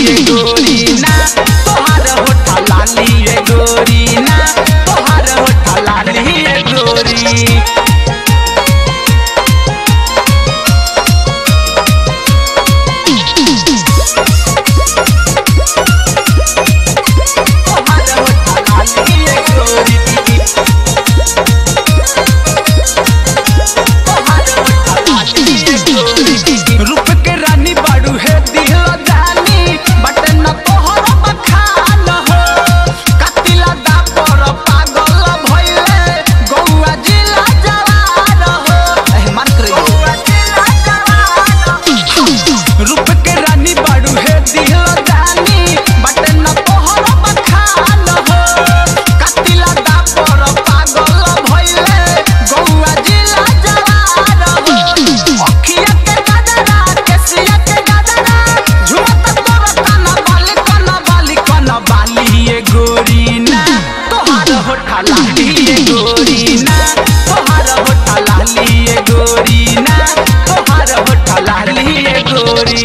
Diego.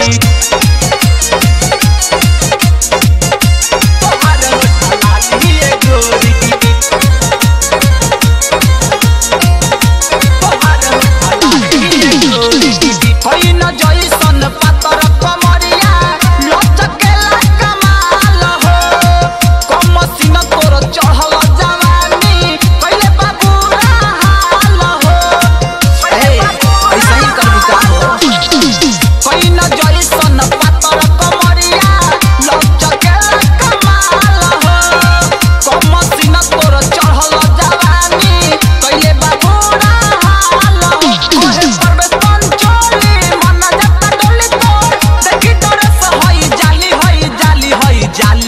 Music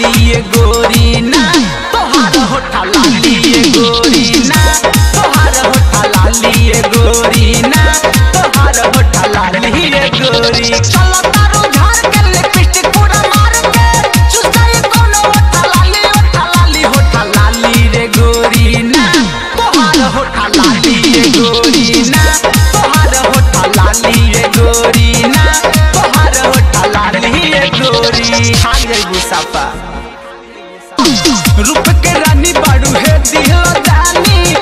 लालिए गोरी ना, तोहार होठा लालिए गोरी ना, तोहार होठा लालिए गोरी ना, तोहार होठा लाली होठा लाली होठा लाली रे गोरी ना। तोहार होठा लालिए गोरी गोरी भाग रूप के रानी बाड़ू है दिहला जानी